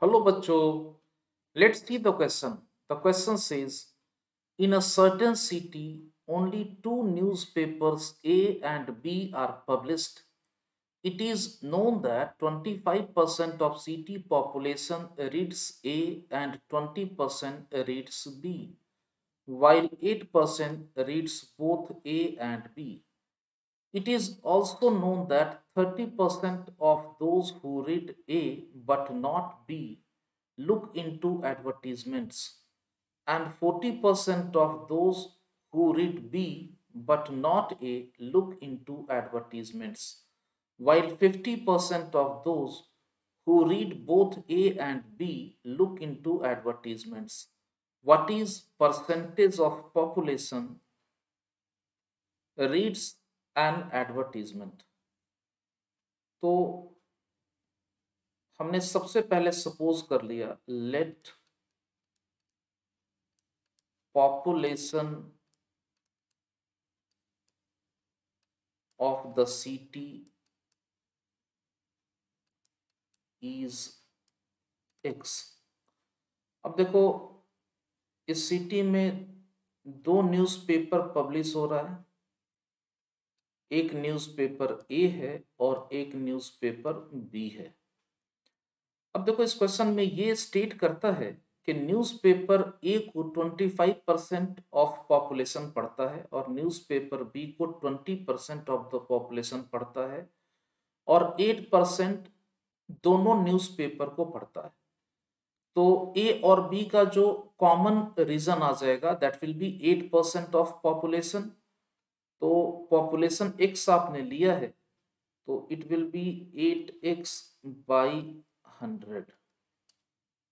Hello, Bacho. Let's see the question. The question says In a certain city, only two newspapers A and B are published. It is known that 25% of city population reads A and 20% reads B, while 8% reads both A and B. It is also known that 30% of those who read A but not B look into advertisements, and 40% of those who read B but not A look into advertisements, while 50% of those who read both A and B look into advertisements. What is percentage of population reads an advertisement? तो हमने सबसे पहले suppose कर लिया let population of the city is x अब देखो, इस city में दो न्यूज़पेपर पब्लिश हो रहा है। एक न्यूज़पेपर ए है और एक न्यूज़पेपर बी है। अब देखो इस क्वेश्चन में ये स्टेट करता है कि न्यूज़पेपर ए को 25 परसेंट ऑफ़ पॉपुलेशन पढ़ता है और न्यूज़पेपर बी को 20 परसेंट ऑफ़ द पॉपुलेशन पढ़ता है और 8 परसेंट दोनों न्यूज़पेपर को पढ़ता है। तो ए और बी का जो कॉमन रीजन आ जाएगा that will be 8 percent of population तो पॉपुलेशन एक्स आपने लिया है तो it will be eight x by hundred.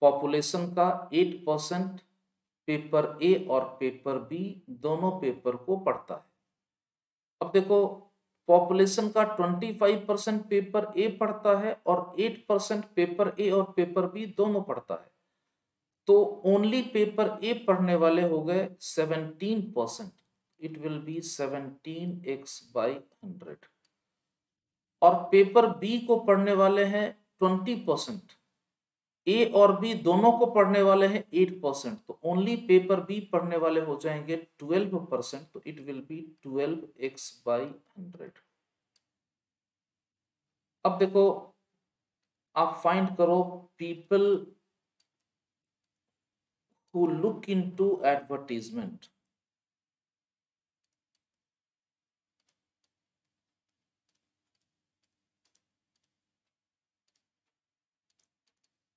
Population का एट परसेंट पेपर ए और पेपर बी दोनों पेपर को पढ़ता है। अब देखो, पॉपुलेशन का twenty five percent paper A पढ़ता है और एट परसेंट पेपर ए और पेपर बी दोनों पढ़ता है। तो ओनली पेपर ए पढ़ने वाले हो गए seventeen percent it will be seventeen x by hundred और पेपर बी को पढ़ने वाले हैं ट्वेंटी परसेंट। ए और बी दोनों को पढ़ने वाले हैं एट परसेंट। तो ओनली पेपर बी पढ़ने वाले हो जाएँगे ट्वेल्व परसेंट तो it will be twelve x by hundred अब देखो, आप फाइंड करो people who look into advertisement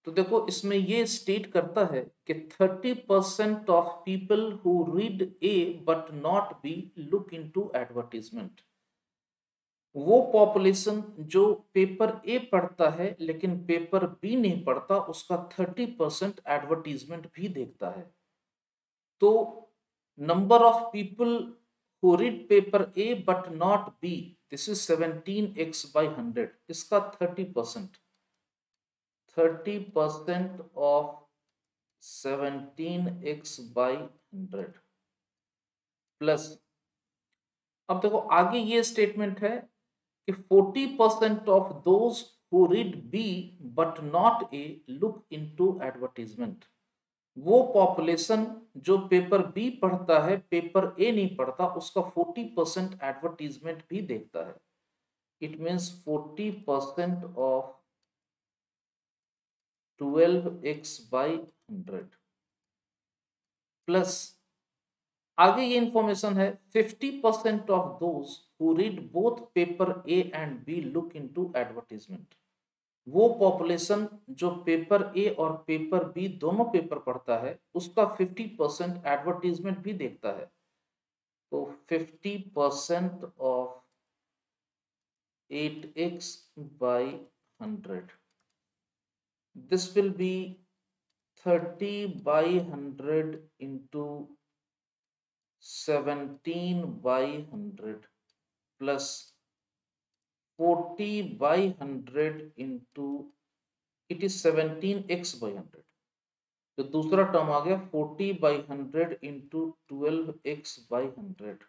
तो देखो, इसमें ये स्टेट करता है कि 30 percent of people who read A but not B look into advertisement वो पॉपुलेशन जो पेपर ए पढ़ता है लेकिन पेपर बी नहीं पढ़ता, उसका 30 परसेंट एडवर्टीजमेंट भी देखता है। तो number of people who read paper A but not B this is 17 x by hundred इसका 30 percent thirty percent of seventeen x by hundred plus अब देखो, आगे ये स्टेटमेंट है कि forty percent of those who read B but not A look into advertisement वो population जो paper B पढ़ता है पेपर ए नहीं पढ़ता, उसका फोर्टी परसेंट एडवर्टीजमेंट भी देखता है। It means forty percent of twelve x by hundred plus आगे ये इंफॉर्मेशन है fifty percent of those who read both paper A and B look into advertisement वो पॉपुलेशन जो पेपर ए और paper B दोनों पेपर पढ़ता है, उसका फिफ्टी परसेंट एडवर्टीजमेंट भी देखता है। तो fifty percent of eight x by hundred this will be 30 by 100 into 17 by 100 plus 40 by 100 into, it is 17x by 100 तो दूसरा टर्म आ गया 40 by hundred into twelve x by hundred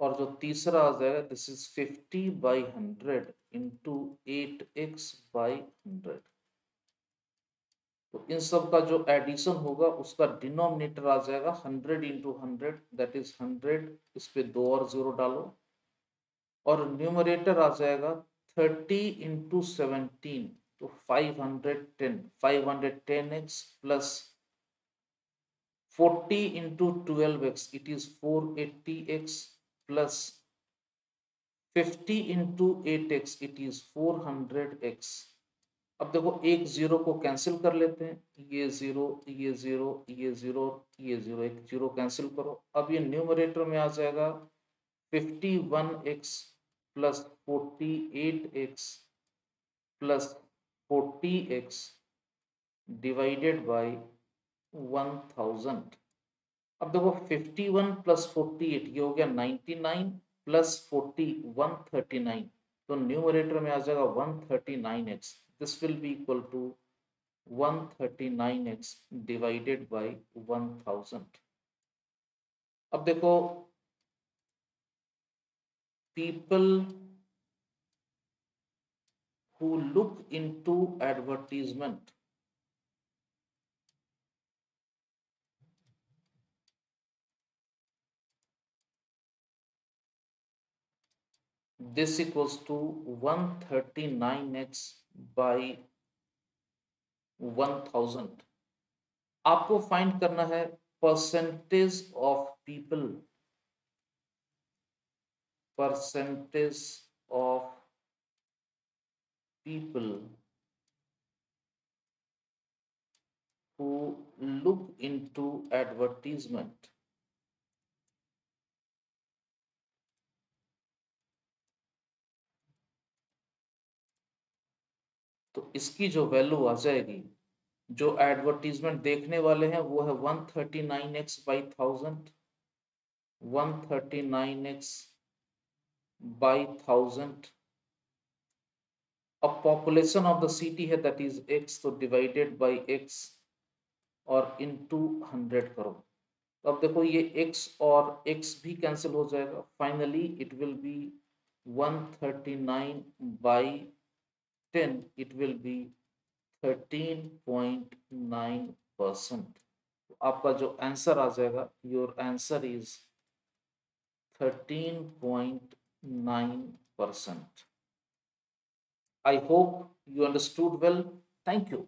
और जो तीसरा आ जाएगा this is 50 by hundred into eight x by hundred तो इन सब का जो एडिशन होगा, उसका डिनोमिनेटर आ जाएगा hundred into hundred that is hundred इस पे दो और ज़ीरो डालो। और न्यूमरेटर आ जाएगा थर्टी इंटू सेवनटीन तो five hundred ten five hundred ten x plus forty into twelve x it is four eighty x plus fifty into eight x it is four hundred x अब देखो, एक zero को cancel कर लेते हैं, ये zero ये ज़ीरो ये ज़ीरो ये ज़ीरो एक ज़ीरो कैंसिल करो। अब ये न्यूमरेटर में आ जाएगा fifty one x plus forty eight x plus forty x divided by one thousand अब देखो fifty one plus forty eight ये हो गया ninety nine plus forty one thirty nine तो न्यूमरेटर में आ जाएगा one thirty nine x this will be equal to 139x divided by 1000 अब देखो people who look into advertisement this equals to 139x by one thousand आपको find करना है percentage of people percentage of people who look into advertisement. तो इसकी जो value आ जाएगी, जो एडवर्टीजमेंट देखने वाले हैं, वो है one thirty nine x by thousand one thirty nine x by thousand अब पॉपुलेशन ऑफ़ द सिटी है दैट इज़ एक्स तो डिवाइडेड बाई एक्स और इन टू हंड्रेड करो। तो अब देखो ये एक्स और एक्स भी कैंसिल हो जाएगा। Finally it will be one thirty nine by 10 it will be 13.9 percent तो आपका जो आंसर आ जाएगा your answer is 13.9 percent I hope you understood well thank you